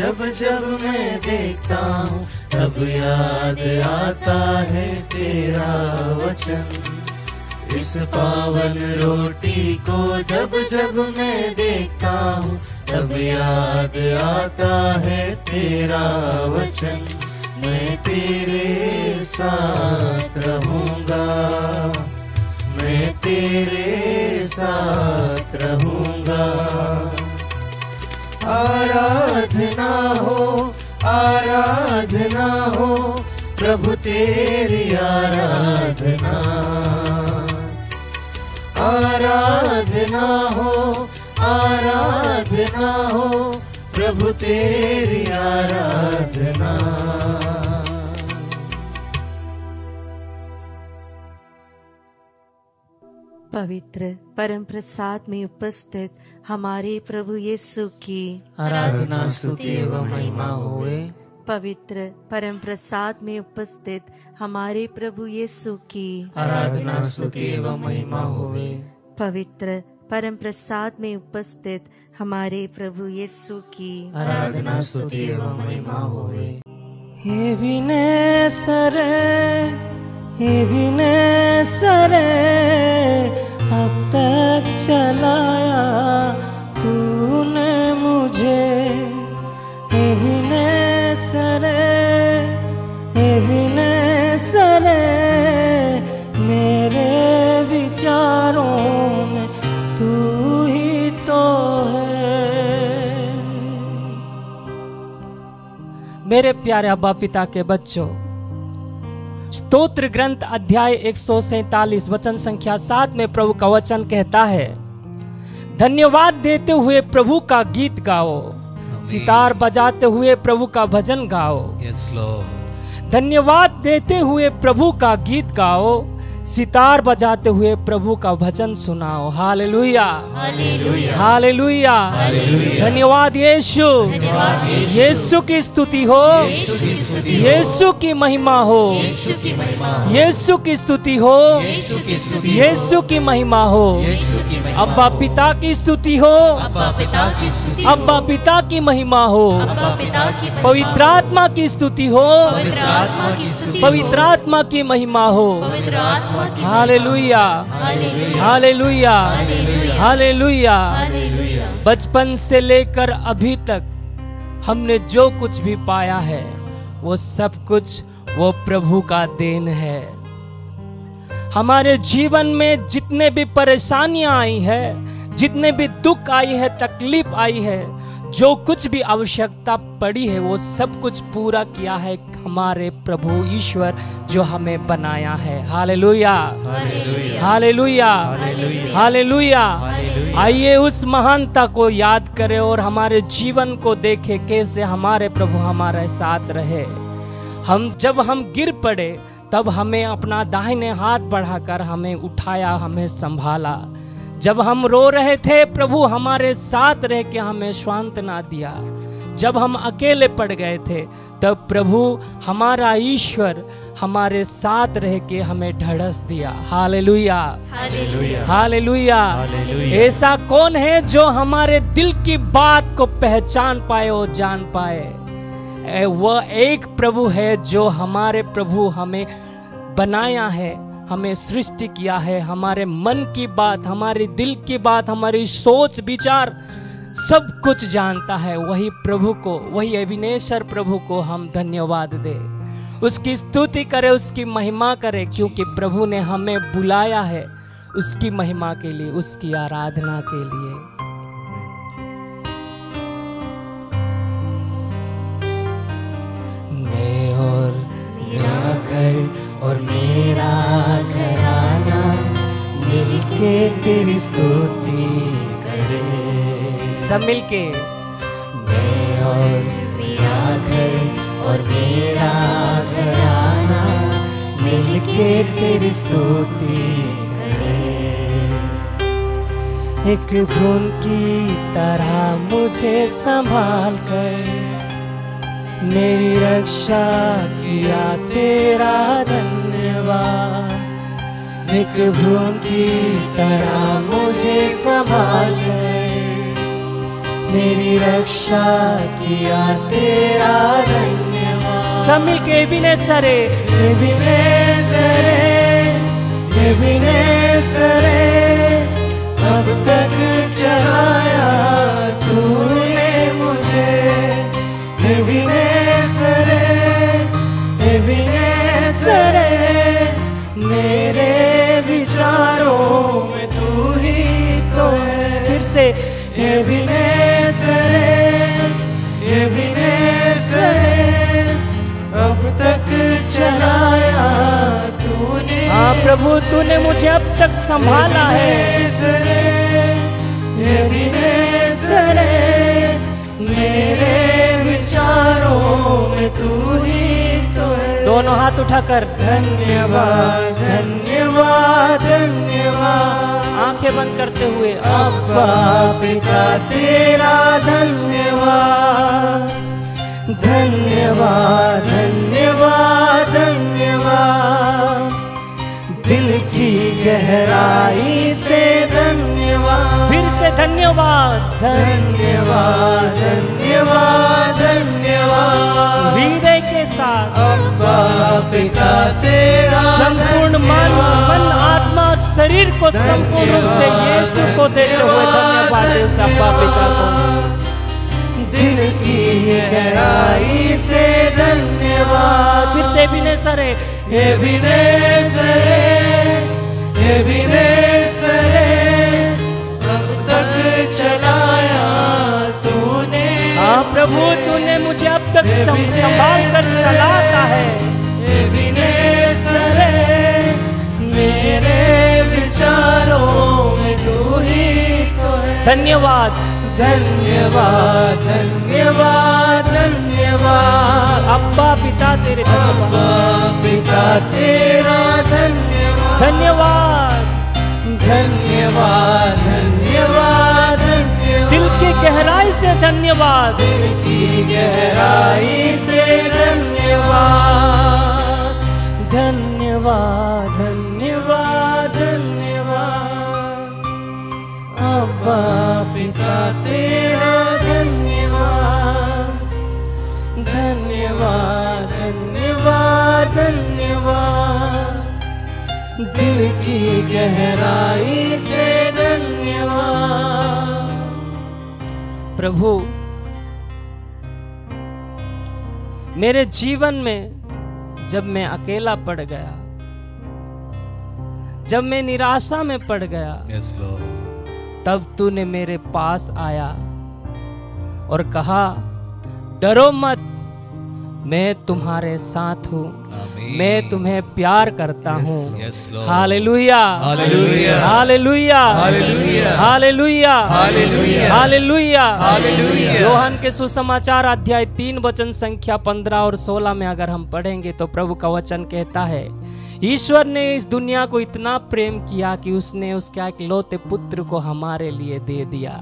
जब जब मैं देखता हूँ, तब याद आता है तेरा वचन। इस पावन रोटी को जब जब मैं देखता हूँ, तब याद आता है तेरा वचन। मैं तेरे साथ रहूँगा। मैं तेरे साथ रहूँगा। आराधना हो आराधना हो, प्रभु तेरी आराधना। आराधना हो आराधना हो, प्रभु तेरी आराधना। पवित्र परम प्रसाद में उपस्थित हमारे प्रभु यीशु की आराधना स्तुति एवं महिमा होए पवित्र परम प्रसाद में उपस्थित हमारे प्रभु यीशु की आराधना स्तुति एवं महिमा होए पवित्र परम प्रसाद में उपस्थित हमारे प्रभु यीशु की आराधना स्तुति एवं महिमा होए हे विनय सरे हे विनय सरे अब तक चलाया तूने मुझे। विनय सरे विनय सरे मेरे विचारों में तू ही तो है। मेरे प्यारे अब्बा पिता के बच्चों स्तोत्र ग्रंथ अध्याय एक वचन संख्या सात में प्रभु का वचन कहता है धन्यवाद देते हुए प्रभु का गीत गाओ सितार बजाते हुए प्रभु का भजन गाओ। धन्यवाद देते हुए प्रभु का गीत गाओ सितार बजाते हुए प्रभु का भजन सुनाओ। हालेलुया। हालेलुया। धन्यवाद यीशु। यीशु। की स्तुति हो। यीशु की महिमा हो। यीशु की स्तुति हो। यीशु की महिमा हो। अब्बा पिता की स्तुति हो। अब्बा पिता की महिमा हो। पवित्र आत्मा की स्तुति हो। पवित्र आत्मा की महिमा हो। हालेलुया। हालेलुया। हालेलुया। बचपन से लेकर अभी तक हमने जो कुछ भी पाया है वो सब कुछ वो प्रभु का देन है। हमारे जीवन में जितने भी परेशानियाँ आई है जितने भी दुख आई है तकलीफ़ आई है जो कुछ भी आवश्यकता पड़ी है वो सब कुछ पूरा किया है हमारे प्रभु ईश्वर जो हमें बनाया है। हालेलुया। हालेलुया। हालेलुया। आइए उस महानता को याद करें और हमारे जीवन को देखें कैसे हमारे प्रभु हमारे साथ रहे। हम जब हम गिर पड़े तब हमें अपना दाहिने हाथ बढ़ाकर हमें उठाया हमें संभाला। जब हम रो रहे थे प्रभु हमारे साथ रह के हमें सांत्वना दिया। जब हम अकेले पड़ गए थे तब प्रभु हमारा ईश्वर हमारे साथ रह के हमें ढड़स दिया। हालेलुया। हालेलुया। ऐसा कौन है जो हमारे दिल की बात को पहचान पाए और जान पाए? वह एक प्रभु है जो हमारे प्रभु हमें बनाया है, हमें सृष्टि किया है। हमारे मन की बात, हमारे दिल की बात, हमारी सोच, विचार सब कुछ जानता है। वही प्रभु को, वही अविनेश्वर प्रभु को हम धन्यवाद दे। उसकी स्तुति करें, उसकी महिमा करें, क्योंकि प्रभु ने हमें बुलाया है उसकी महिमा के लिए, उसकी आराधना के लिए। और मेरा घराना मिलके तेरी स्तुति करे। सब मिलके। मैं और मेरा घर और मेरा घराना मिलके तेरी स्तुति करे। एक भ्रूण की तरह मुझे संभाल कर मेरी रक्षा किया तेरा धन्यवाद। एक भ्रूण की तरह मुझे संभाल मेरी रक्षा किया तेरा धन्यवाद। सब मिलके बिनेसरे एबिनेसरे एबिनेसरे अब तक चलाया से। एबिनेसरे एबिनेसरे अब तक चलाया तूने। हाँ प्रभु तूने मुझे अब तक संभाला है। एबिनेसरे मेरे विचारों में तू ही तो है। दोनों हाथ उठाकर। धन्यवाद धन्यवाद धन्यवाद। आँखें बंद करते हुए अब्बा पिता तेरा धन्यवाद धन्यवाद धन्यवाद धन्यवाद। दिल की गहराई से धन्यवाद। फिर से धन्यवाद। धन्यवाद धन्यवाद धन्यवाद। हृदय के साथ। अब्बा पिता तेरा संपूर्ण मन मन आत्मा और शरीर को संपूर्ण रूप से यीशु को देते हुए धन्यवाद उस अब्बा पिता को। दिल की गहराई से धन्यवाद। फिर से भी ने सरे एबिनेसरे एबिनेसरे अब तक चलाया तूने। हाँ प्रभु तूने मुझे अब तक संभाल कर चलाता है। एबिनेसरे मेरे विचारों में तू ही तो है। धन्यवाद। धन्यवाद धन्यवाद धन्यवाद। अब्बा पिता तेरे अब्बा पिता तेरा धन्यवाद। धन्यवाद। धन्यवाद धन्यवाद। दिल की गहराई से धन्यवाद। दिल की गहराई से की गहराई से धन्यवाद। प्रभु मेरे जीवन में जब मैं अकेला पड़ गया जब मैं निराशा में पड़ गया लॉर्ड तब तूने मेरे पास आया और कहा डरो मत मैं तुम्हारे साथ हूँ। मैं तुम्हें प्यार करता हूँ। हाल लुहिया hallelujah. Hallelujah. Hallelujah. Hallelujah. Hallelujah. Yohan के सुसमाचार अध्याय तीन वचन संख्या पंद्रह और सोलह में अगर हम पढ़ेंगे तो प्रभु का वचन कहता है ईश्वर ने इस दुनिया को इतना प्रेम किया कि उसने उसके इकलौते पुत्र को हमारे लिए दे दिया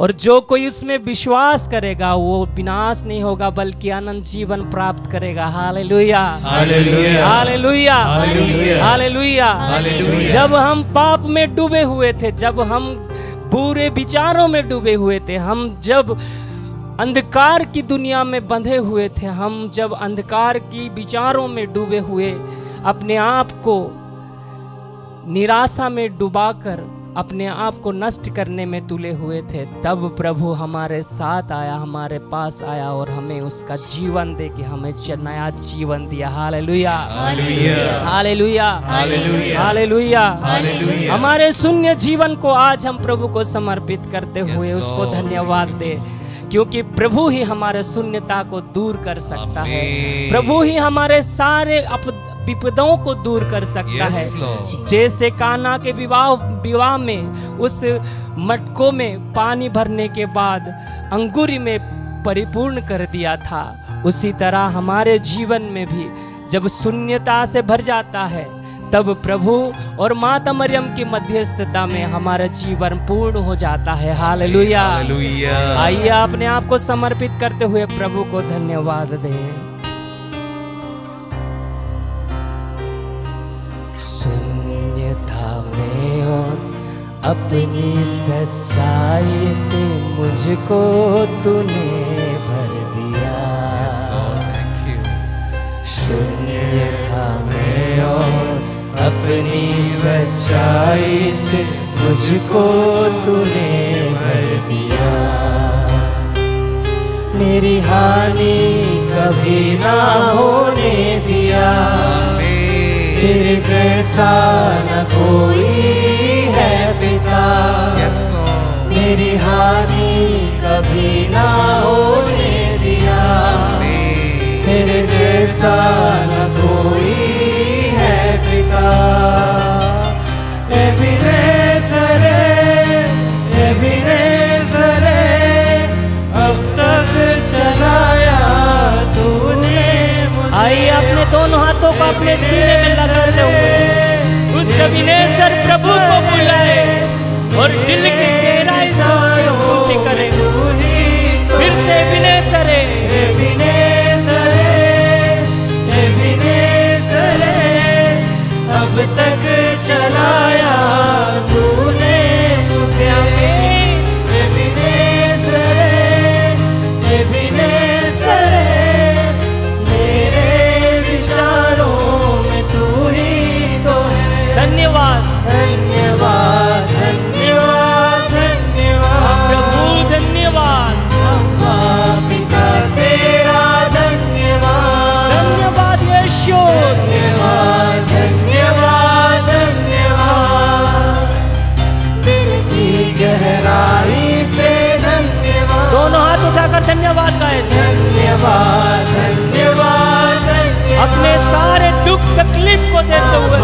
और जो कोई उसमें विश्वास करेगा वो विनाश नहीं होगा बल्कि अनंत जीवन प्राप्त करेगा hallelujah Hallelujah. Hallelujah Hallelujah. Hallelujah Hallelujah. जब हम पाप में डूबे हुए थे जब हम बुरे विचारों में डूबे हुए थे हम जब अंधकार की दुनिया में बंधे हुए थे हम जब अंधकार की विचारों में डूबे हुए अपने आप को निराशा में डुबाकर अपने आप को नष्ट करने में तुले हुए थे। तब प्रभु हमारे साथ आया हमारे पास आया और हमें उसका जीवन दे के हमें नया जीवन दिया। Hallelujah. Hallelujah. Hallelujah. Hallelujah. Hallelujah. Hallelujah. हमारे शून्य जीवन को आज हम प्रभु को समर्पित करते हुए उसको धन्यवाद दे क्योंकि प्रभु ही हमारे शून्यता को दूर कर सकता है। प्रभु ही हमारे सारे अप- विपदों को दूर कर सकता Yes, है। जैसे काना के विवाह विवाह में उस मटकों में पानी भरने के बाद अंगूरी में परिपूर्ण कर दिया था उसी तरह हमारे जीवन में भी जब शून्यता से भर जाता है तब प्रभु और माता मरियम की मध्यस्थता में हमारा जीवन पूर्ण हो जाता है। Hallelujah. आइए अपने आप को समर्पित करते हुए प्रभु को धन्यवाद दें। अपनी सच्चाई से मुझको तूने भर दिया। शून्य था मैं और अपनी सच्चाई से मुझको तूने भर दिया। मेरी हानि कभी ना होने दिया। तेरे जैसा न कोई Lord. मेरी हानि कभी ना होने दिया। तेरे जैसा न कोई है पिता अपने दोनों हाथों को अपने सीने में लगाते हुए उस अभिनेश्वर प्रभु को बुलाए। और दिल के तेरा स्तुति करे। फिर से सरे। बिने सरे अब तक चलाया तूने मुझे उठाकर धन्यवाद गाए धन्यवाद धन्यवाद अपने सारे दुख तकलीफ़ को देते हुए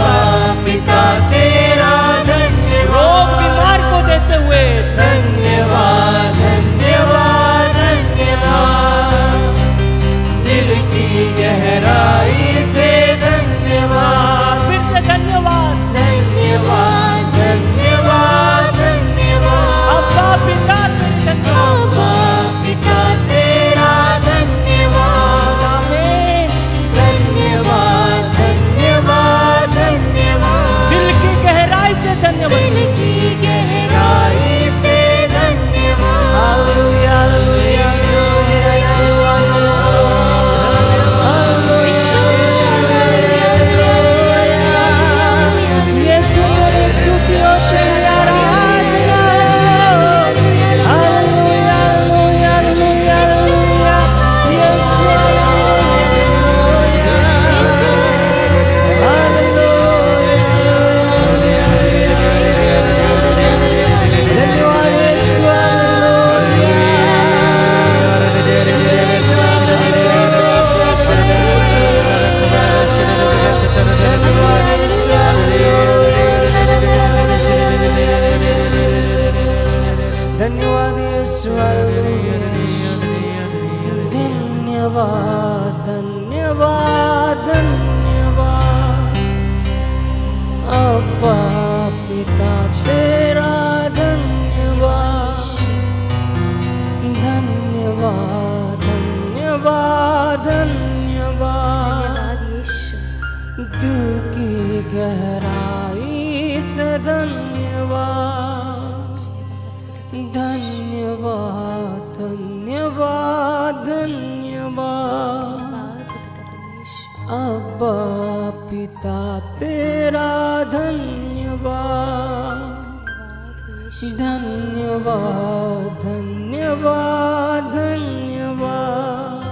धन्यवाद धन्यवाद धन्यवाद।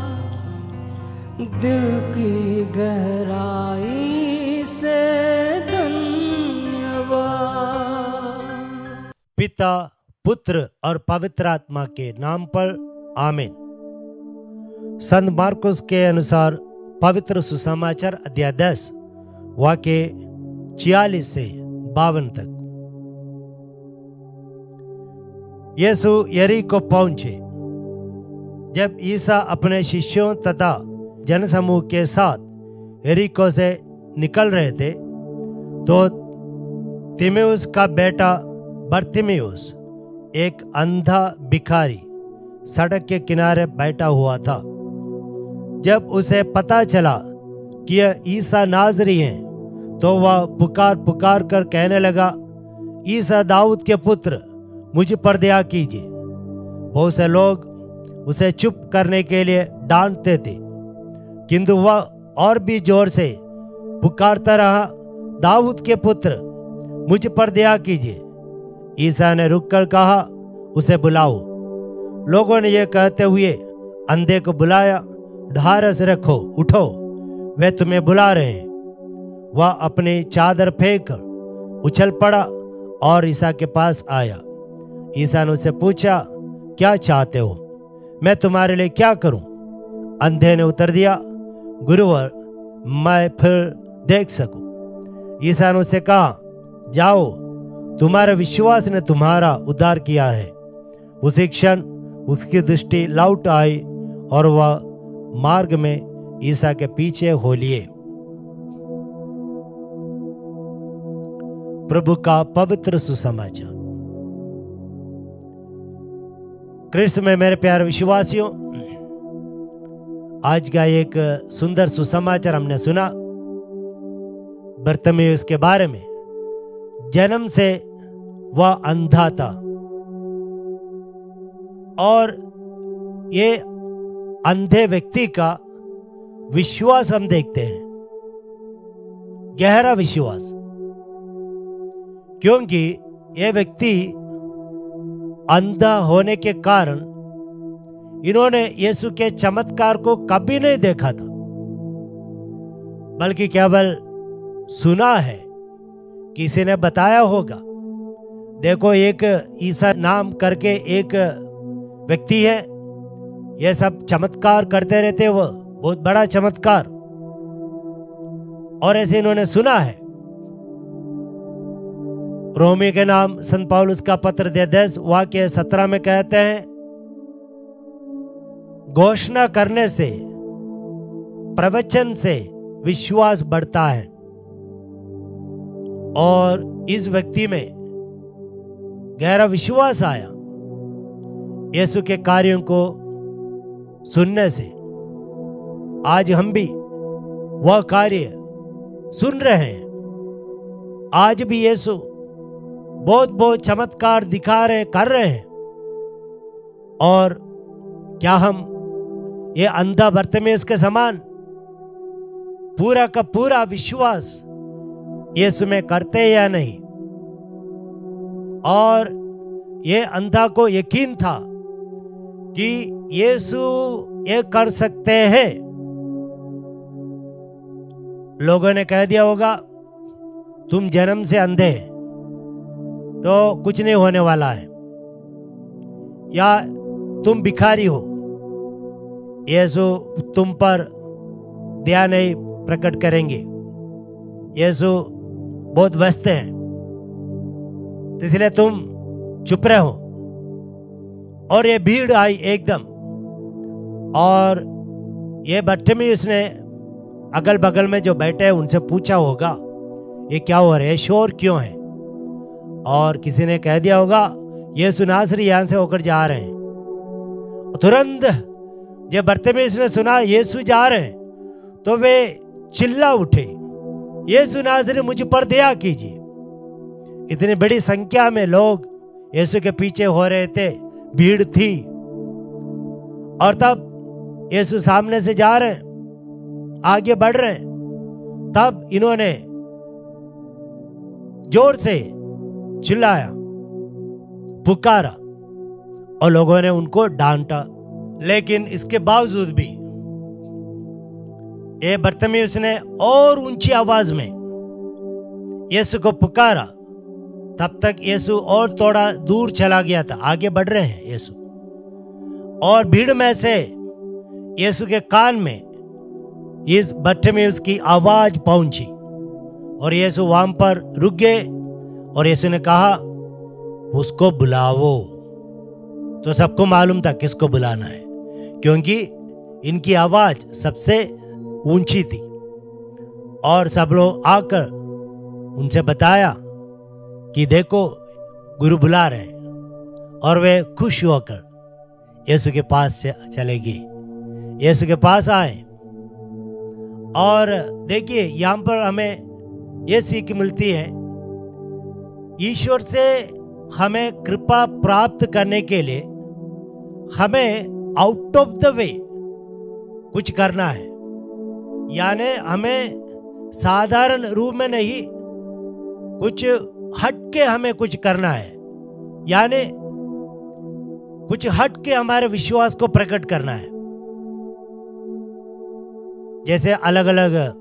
दिल की गहराई से धन्यवाद। पिता, पुत्र और पवित्र आत्मा के नाम पर आमीन। संत मार्कुस के अनुसार पवित्र सुसमाचार अध्याय दस, वाक्य छियालीस से बावन तक। यीशु यरी को पहुँचे। जब ईसा अपने शिष्यों तथा जनसमूह के साथ यरीको से निकल रहे थे तो तिमेउस का बेटा बर्तिमेउस, एक अंधा भिखारी, सड़क के किनारे बैठा हुआ था। जब उसे पता चला कि यह ईसा नाजरी है तो वह पुकार पुकार कर कहने लगा, ईसा दाऊद के पुत्र मुझ पर दया कीजिए। बहुत से लोग उसे चुप करने के लिए डांटते थे। किंतु वह और भी ज़ोर से पुकारता रहा, दाऊद के पुत्र, मुझ पर दया कीजिए। ईसा ने रुककर कहा, उसे बुलाओ। लोगों ने यह कहते हुए अंधे को बुलाया, ढारस रखो, उठो, वे तुम्हें बुला रहे हैं। वह अपनी चादर फेंक उछल पड़ा और ईसा के पास आया। ईसा ने उससे पूछा, क्या चाहते हो? मैं तुम्हारे लिए क्या करूँ? अंधे ने उत्तर दिया, गुरुवर, मैं फिर देख सकूँ। ईसा ने उससे कहा, जाओ, तुम्हारे विश्वास ने तुम्हारा उद्धार किया है। उसी क्षण उसकी दृष्टि लौट आई और वह मार्ग में ईसा के पीछे हो लिए। प्रभु का पवित्र सुसमाचार। कृष्ण में मेरे प्यार विश्वासियों, आज का एक सुंदर सुसमाचार हमने सुना। बर्तमेस के बारे में। जन्म से वह अंधा था। और ये अंधे व्यक्ति का विश्वास हम देखते हैं। गहरा विश्वास। क्योंकि यह व्यक्ति अंधा होने के कारण इन्होंने यीशु के चमत्कार को कभी नहीं देखा था। बल्कि केवल सुना है किसी ने बताया होगा। देखो, एक ईसा नाम करके एक व्यक्ति है। ये सब चमत्कार करते रहते वो बहुत बड़ा चमत्कार। और ऐसे इन्होंने सुना है। रोमी के नाम संत पौलुस का पत्र दस, वाक्य सत्रह में कहते हैं, घोषणा करने से, प्रवचन से विश्वास बढ़ता है। और इस व्यक्ति में गहरा विश्वास आया यीशु के कार्यों को सुनने से। आज हम भी वह कार्य सुन रहे हैं। आज भी यीशु बहुत बहुत चमत्कार दिखा रहे, कर रहे हैं। और क्या हम ये अंधा बर्तमेस के समान? पूरा का पूरा विश्वास यीशु में करते या नहीं? और ये अंधा को यकीन था कि यीशु ये कर सकते हैं। लोगों ने कह दिया होगा, तुम जन्म से अंधे हैं। तो कुछ नहीं होने वाला है। या तुम भिखारी हो। यीशु तुम पर दया नहीं प्रकट करेंगे। यीशु बहुत व्यस्त हैं। तो इसलिए तुम चुप रहे। हो और ये भीड़ आई एकदम। और ये में उसने अगल बगल में जो बैठे हैं, उनसे पूछा होगा, ये क्या हो रहा है? शोर क्यों है? और किसी ने कह दिया होगा ये सुनासरी यहाँ से होकर जा रहे हैं। तुरंत जब बर्ते में इसने सुना, यीशु जा रहे हैं तो वे चिल्ला उठे, यीशु नाजरी मुझ पर दया कीजिए। इतनी बड़ी संख्या में लोग यीशु के पीछे हो रहे थे, भीड़ थी। और तब यीशु सामने से जा रहे हैं, आगे बढ़ रहे हैं। तब इन्होंने ज़ोर से चिल्लाया, पुकारा और लोगों ने उनको डांटा। लेकिन इसके बावजूद भी ये बर्तमी उसने और ऊँची आवाज़ में यीशु को पुकारा। तब तक यीशु और थोड़ा दूर चला गया था। आगे बढ़ रहे हैं यीशु। और भीड़ में से यीशु के कान में इस भट्टे में उसकी आवाज़ पहुँची और यीशु वहाँ पर रुक गए और यीशु ने कहा, उसको बुलावो तो सबको मालूम था किसको बुलाना है, क्योंकि इनकी आवाज़ सबसे ऊँची थी। और सब लोग आकर उनसे बताया कि, देखो, गुरु बुला रहे हैं। और वे खुश होकर यीशु के पास से चले गए। यीशु के पास आए। और देखिए, यहाँ पर हमें यह सीख मिलती है ईश्वर से हमें कृपा प्राप्त करने के लिए हमें आउट ऑफ़ द वे कुछ करना है। यानी हमें साधारण रूप में नहीं, कुछ हट के हमें कुछ करना है। यानी कुछ हट के हमारे विश्वास को प्रकट करना है। जैसे अलग अलग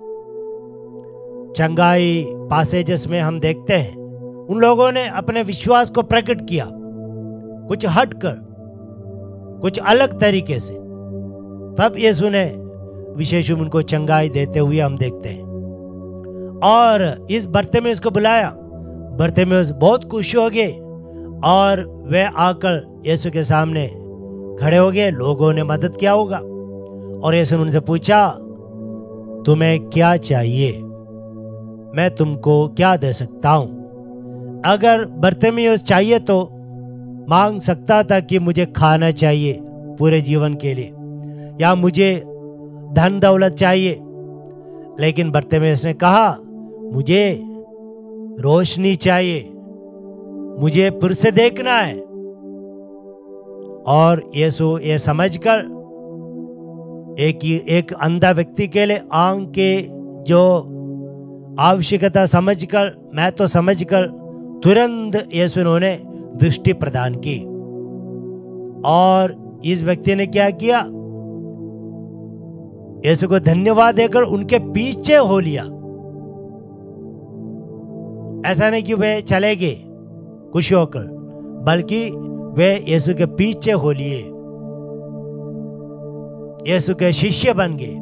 चंगाई पासेजेस में हम देखते हैं। उन लोगों ने अपने विश्वास को प्रकट किया। कुछ हट कर कुछ अलग तरीके से। तब यीशु ने विशेष उनको चंगाई देते हुए हम देखते हैं। और इस बर्ते में उसको बुलाया। बर्ते में उस बहुत खुश हो गए और वे आकर यीशु के सामने खड़े हो गए। लोगों ने मदद किया होगा। और यीशु ने उनसे पूछा, तुम्हें क्या चाहिए? मैं तुमको क्या दे सकता हूँ? अगर बर्तमियोस चाहिए तो मांग सकता था कि मुझे खाना चाहिए पूरे जीवन के लिए। या मुझे धन दौलत चाहिए। लेकिन बर्तमेस ने कहा, मुझे रोशनी चाहिए, मुझे फिर से देखना है। और यीशु ये समझकर एक एक अंधा व्यक्ति के लिए आँख के जो आवश्यकता समझकर, मैं तो समझकर तुरंत यीशु उन्होंने दृष्टि प्रदान की। और इस व्यक्ति ने क्या किया? यीशु को धन्यवाद देकर उनके पीछे हो लिया। ऐसा नहीं कि वे चले गए खुशी होकर, बल्कि वे यीशु के पीछे हो लिए। यीशु के शिष्य बन गए।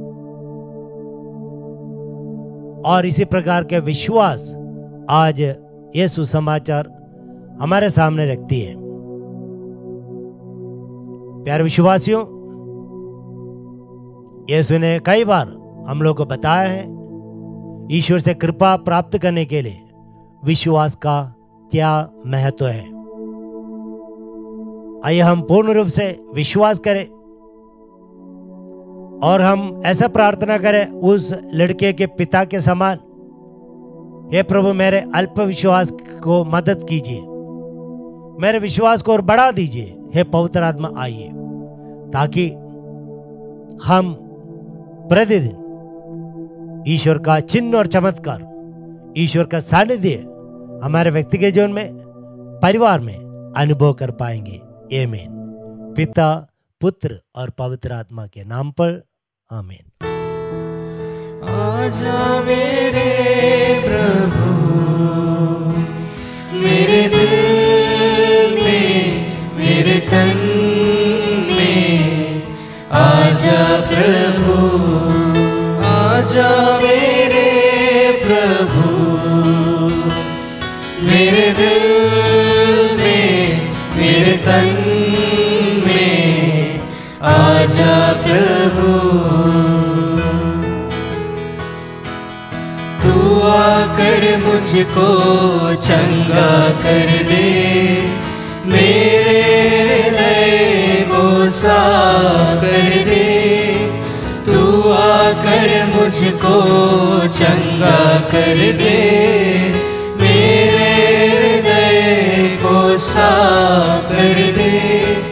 और इसी प्रकार के विश्वास आज ये सुसमाचार हमारे सामने रखती है। प्यारे विश्वासियों, यीशु ने कई बार हम लोग को बताया है, ईश्वर से कृपा प्राप्त करने के लिए विश्वास का क्या महत्व है। आइए हम पूर्ण रूप से विश्वास करें और हम ऐसा प्रार्थना करें, उस लड़के के पिता के समान हे प्रभु, मेरे अल्प विश्वास को मदद कीजिए। मेरे विश्वास को और बढ़ा दीजिए। हे पवित्र आत्मा, आइए, ताकि हम प्रतिदिन ईश्वर का चिन्ह और चमत्कार, ईश्वर का सानिध्य हमारे व्यक्ति के जीवन में, परिवार में अनुभव कर पाएँगे। एमेन पिता, पुत्र और पवित्र आत्मा के नाम पर आमीन आजा मेरे प्रभु, मेरे दिल में, मेरे तन में आजा प्रभु, आजा मेरे प्रभु, मेरे दिल में, मेरे तन में आजा प्रभु। आकर मुझको चंगा कर दे। मेरे लय को कर दे। तू आकर मुझको चंगा कर दे। मेरे हृदय साफ़ कर दे।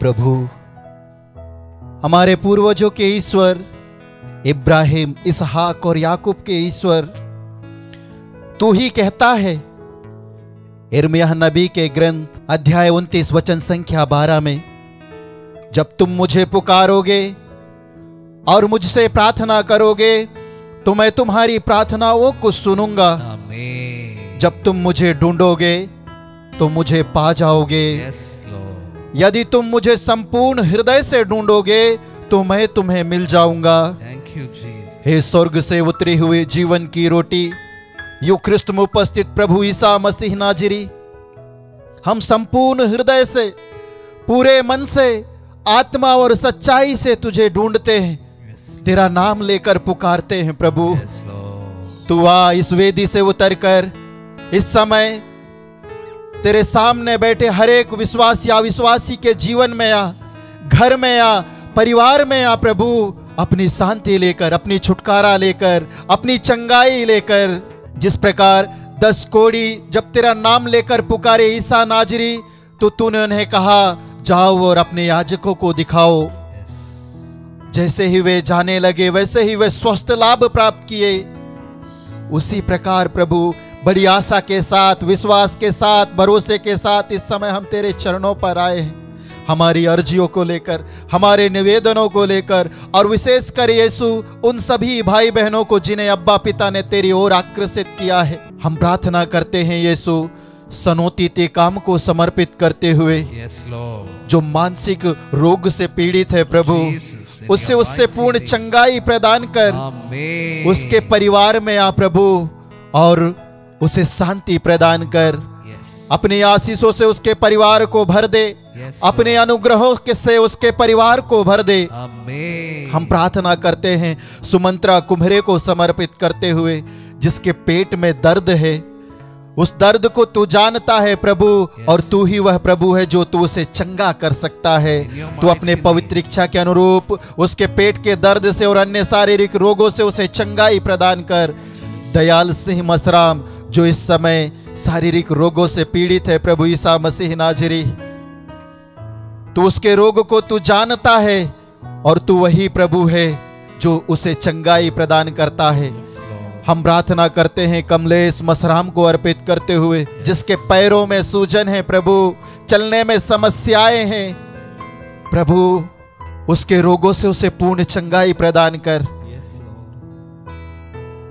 प्रभु हमारे पूर्वजों के ईश्वर इब्राहिम इसहाक और याकूब के ईश्वर तू ही कहता है। इर्मिया नबी के ग्रंथ अध्याय उनतीस वचन संख्या बारह में जब तुम मुझे पुकारोगे और मुझसे प्रार्थना करोगे तो मैं तुम्हारी प्रार्थनाओं को सुनूँगा। जब तुम मुझे ढूंढोगे तो मुझे पा जाओगे। Yes. यदि तुम मुझे संपूर्ण हृदय से ढूंढोगे तो मैं तुम्हें मिल जाऊँगा। हे स्वर्ग से उतरी हुई जीवन की रोटी यु ख्रिस्त में उपस्थित प्रभु ईसा मसीह नाजिरी हम संपूर्ण हृदय से पूरे मन से आत्मा और सच्चाई से तुझे ढूंढते हैं। तेरा नाम लेकर पुकारते हैं प्रभु। तू आ इस वेदी से उतर कर इस समय तेरे सामने बैठे हर एक विश्वासी या विश्वासी के जीवन में आ घर में आ परिवार में आ प्रभु, अपनी शांति लेकर, अपनी छुटकारा लेकर, अपनी चंगाई लेकर, जिस प्रकार दस कोड़ी जब तेरा नाम लेकर पुकारे, ईसा नाजरी तो तूने उन्हें कहा, जाओ और अपने याजकों को दिखाओ। जैसे ही वे जाने लगे, वैसे ही वे स्वस्थ लाभ प्राप्त किए। उसी प्रकार प्रभु बड़ी आशा के साथ विश्वास के साथ भरोसे के साथ इस समय हम तेरे चरणों पर आए हैं। हमारी अर्जियों को लेकर हमारे निवेदनों को लेकर और विशेष कर यीशु उन सभी भाई बहनों को जिन्हें अब्बा पिता ने तेरी ओर आकर्षित किया है। हम प्रार्थना करते हैं यीशु सनोती ते काम को समर्पित करते हुए Yes, जो मानसिक रोग से पीड़ित है प्रभु Jesus, उससे उससे पूर्ण चंगाई प्रदान कर Amen. उसके परिवार में आ प्रभु और उसे शांति प्रदान कर। Yes. अपनी आशीषों से उसके परिवार को भर दे। Yes, अपने अनुग्रहों के से उसके परिवार को भर दे। Amen. हम प्रार्थना करते हैं सुमंत्रा कुम्हरे को समर्पित करते हुए जिसके पेट में दर्द है उस दर्द को तू जानता है प्रभु और तू ही वह प्रभु है जो तू उसे चंगा कर सकता है। तू अपने पवित्र इच्छा के अनुरूप उसके पेट के दर्द से और अन्य शारीरिक रोगों से उसे चंगाई प्रदान कर। दयाल सिंह मसराम जो इस समय शारीरिक रोगों से पीड़ित है प्रभु ईसा मसीह नाजरी। तू उसके रोग को तू जानता है और तू वही प्रभु है जो उसे चंगाई प्रदान करता है। हम प्रार्थना करते हैं कमलेश मसराम को अर्पित करते हुए जिसके पैरों में सूजन है प्रभु चलने में समस्याएँ हैं। प्रभु उसके रोगों से उसे पूर्ण चंगाई प्रदान कर।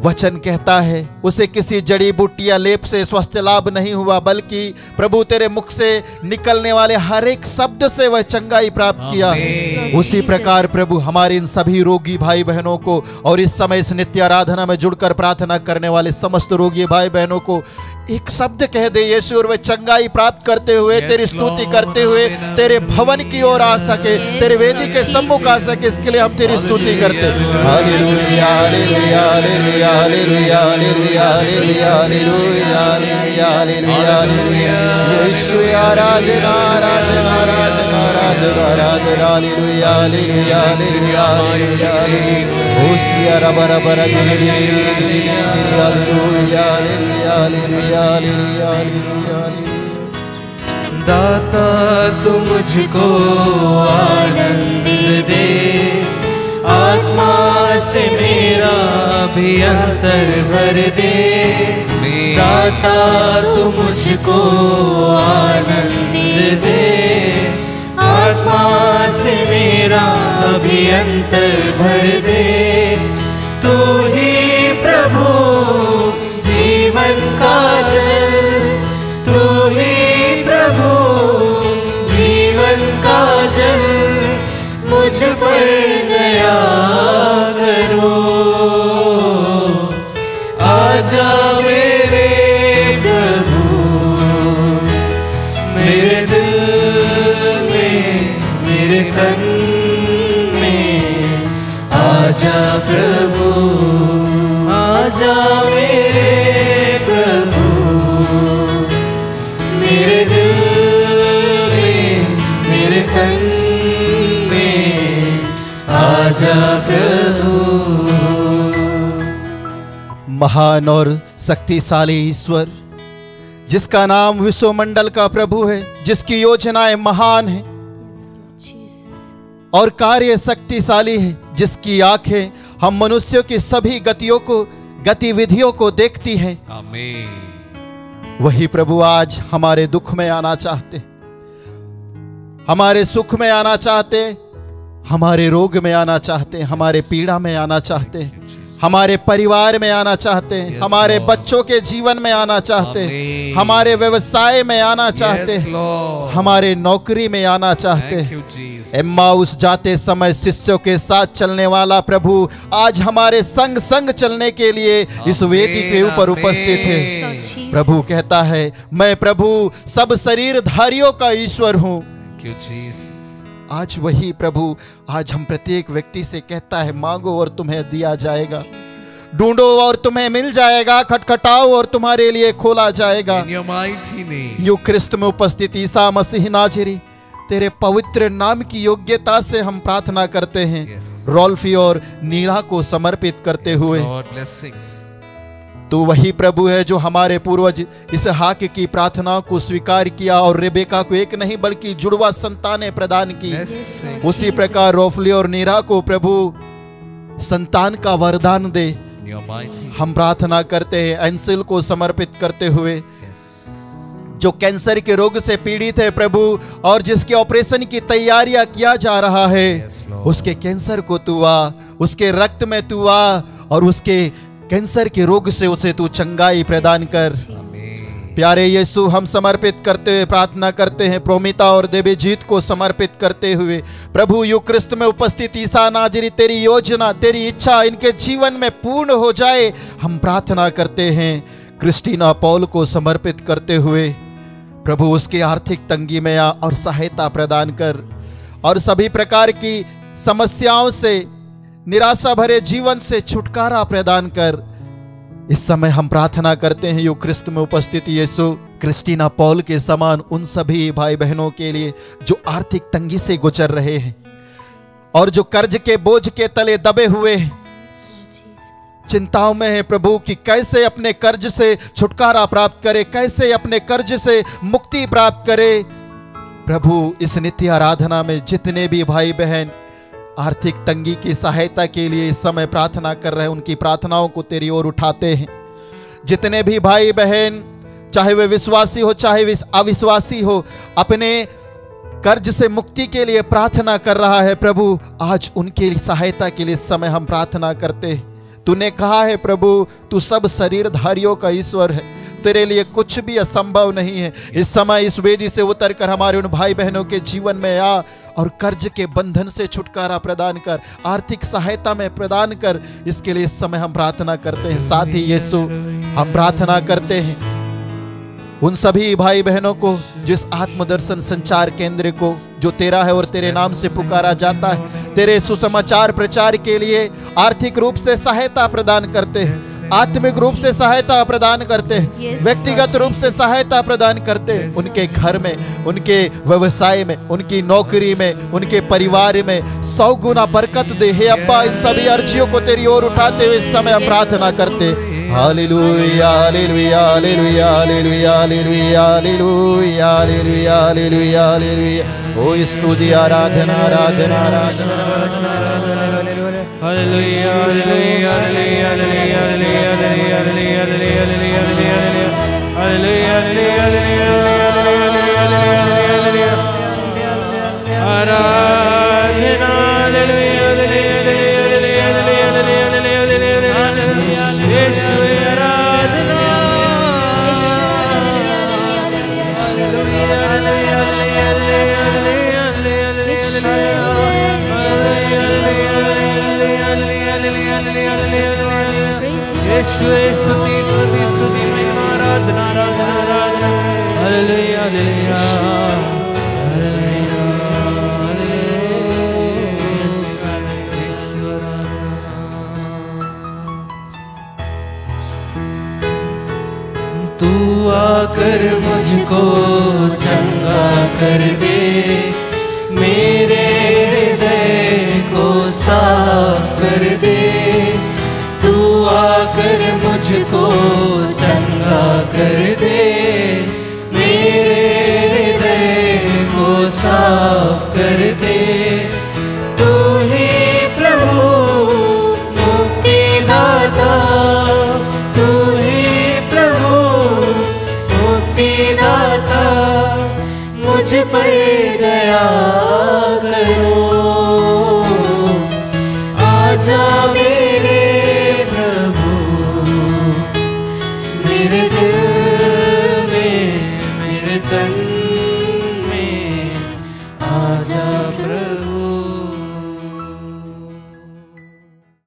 वचन कहता है उसे किसी जड़ी बूटी या लेप से स्वस्थ लाभ नहीं हुआ बल्कि प्रभु तेरे मुख से निकलने वाले हर एक शब्द से वह चंगाई प्राप्त किया उसी प्रकार प्रभु हमारे इन सभी रोगी भाई बहनों को और इस समय इस नित्य आराधना में जुड़कर प्रार्थना करने वाले समस्त रोगी भाई बहनों को एक शब्द कह दे यीशु और वे चंगाई प्राप्त करते हुए Yes, तेरी स्तुति करते हुए तेरे भवन की ओर आ सके तेरे वेदी के सम्मुख आ सके इसके लिए हम तेरी स्तुति करते हैं। Hallelujah hallelujah hallelujah, hallelujah, hallelujah, hallelujah, hallelujah, hallelujah, hallelujah. यीशु आराधना, आराधना, आराधना, आराधना, आराधना, hallelujah, hallelujah, hallelujah, hallelujah. ओसिया रबर रबर दिली दिली दिली दिली hallelujah, hallelujah, hallelujah, hallelujah, hallelujah. दाता तुम मुझको आनंद दे आत्मा से मेरा भी अंतर भर दे। दाता, तू मुझको आनंद दे। आत्मा से मेरा भी अंतर भर दे। तू ही प्रभु, जीवन का जल। तू ही प्रभु, जीवन का जल। मुझ पर आजा प्रभु आजा मेरे प्रभु। मेरे दिल में मेरे तन में आजा प्रभु। महान और शक्तिशाली ईश्वर जिसका नाम विश्वमंडल का प्रभु है जिसकी योजनाएँ महान है और कार्य शक्तिशाली है जिसकी आँखें हम मनुष्यों की सभी गतियों को गतिविधियों को देखती है। वही प्रभु आज हमारे दुख में आना चाहते हमारे सुख में आना चाहते हमारे रोग में आना चाहते हमारे पीड़ा में आना चाहते हमारे परिवार में आना चाहते हैं Yes, हमारे Lord. बच्चों के जीवन में आना चाहते हैं हमारे व्यवसाय में आना चाहते हैं Lord. हमारे नौकरी में आना चाहते हैं Jesus. एम्माउस जाते समय शिष्यों के साथ चलने वाला प्रभु आज हमारे संग संग चलने के लिए इस वेदी के ऊपर उपस्थित है प्रभु कहता है मैं प्रभु सब शरीर धारियों का ईश्वर हूँ. आज वही प्रभु आज हम प्रत्येक व्यक्ति से कहता है मांगो और तुम्हें दिया जाएगा ढूंढो और तुम्हें मिल जाएगा खटखटाओ और तुम्हारे लिए खोला जाएगा. यू क्रिस्त में उपस्थित ईसा मसीह नाजरी तेरे पवित्र नाम की योग्यता से हम प्रार्थना करते हैं Yes. रोल्फी और नीरा को समर्पित करते Yes, हुए Lord. तू वही प्रभु है जो हमारे पूर्वज इस हाक की प्रार्थना को स्वीकार किया और रेबेका को एक नहीं बल्कि जुड़वा संतानें प्रदान की। उसी प्रकार रोफली और नीरा को प्रभु संतान का वरदान दे. हम प्रार्थना करते हैं एंसिल को समर्पित करते हुए। जो कैंसर के रोग से पीड़ित है प्रभु और जिसके ऑपरेशन की तैयारियाँ किया जा रहा है Yes, उसके कैंसर को तू आ उसके रक्त में तू आ और उसके कैंसर के रोग से उसे तू चंगाई प्रदान कर। प्यारे यीशु, हम समर्पित करते हुए प्रार्थना करते हैं। प्रोमिता और देवीजीत को समर्पित करते हुए, प्रभु, यु क्रिस्त में उपस्थित ईसा नाजरी, तेरी योजना, तेरी इच्छा इनके जीवन में पूर्ण हो जाए, हम प्रार्थना करते हैं। क्रिस्टीना पॉल को समर्पित करते हुए, प्रभु, उसकी आर्थिक तंगी में और सहायता प्रदान कर। और सभी प्रकार की समस्याओं से निराशा भरे जीवन से छुटकारा प्रदान कर। इस समय हम प्रार्थना करते हैं, यो क्रिस्त में उपस्थित यीशु क्रिस्टीना पॉल के समान उन सभी भाई बहनों के लिए जो आर्थिक तंगी से गुजर रहे हैं और जो कर्ज के बोझ के तले दबे हुए हैं। चिंताओं में है प्रभु कि कैसे अपने कर्ज से छुटकारा प्राप्त करे, कैसे अपने कर्ज से मुक्ति प्राप्त करे। प्रभु, इस नित्य आराधना में जितने भी भाई बहन आर्थिक तंगी की सहायता के लिए इस समय प्रार्थना कर रहे हैं। उनकी प्रार्थनाओं को तेरी ओर उठाते हैं। जितने भी भाई बहन, चाहे वे विश्वासी हो, चाहे अविश्वासी हो, अपने कर्ज से मुक्ति के लिए प्रार्थना कर रहा है प्रभु। आज उनके सहायता के लिए समय हम प्रार्थना करते हैं। तूने कहा है प्रभु, तू सब शरीरधारियों का ईश्वर है। तेरे लिए कुछ भी असंभव नहीं है। इस समय इस वेदी से उतर कर हमारे उन भाई बहनों के जीवन में आ और कर्ज के बंधन से छुटकारा प्रदान कर आर्थिक सहायता में प्रदान कर इसके लिए इस समय हम प्रार्थना करते हैं। साथ ही यीशु हम प्रार्थना करते हैं। उन सभी भाई बहनों को जिस आत्मदर्शन संचार केंद्र को जो तेरा है और तेरे नाम से पुकारा जाता है तेरे सुसमाचार प्रचार के लिए आर्थिक रूप से सहायता प्रदान करते हैं आत्मिक रूप से सहायता प्रदान करते हैं व्यक्तिगत रूप से सहायता प्रदान करते हैं उनके घर में उनके व्यवसाय में उनकी नौकरी में उनके परिवार में सौ गुना बरकत दे। हे अब्बा इन सभी अर्जियों को तेरी ओर उठाते हुए इस समय हम प्रार्थना करते Hallelujah, hallelujah, hallelujah, hallelujah, hallelujah, hallelujah, hallelujah, hallelujah, hallelujah. Oh, स्तुति आराधना आराधना आराधना Hallelujah, hallelujah, hallelujah, hallelujah, hallelujah, hallelujah, hallelujah, hallelujah, hallelujah, hallelujah, hallelujah, hallelujah, hallelujah, hallelujah, hallelujah, hallelujah, hallelujah, hallelujah, स्तुति स्तुति स्तुति महिमा आराधना आराधना आराधना हालेलुया हालेलुया तू आकर मुझको चंगा कर दे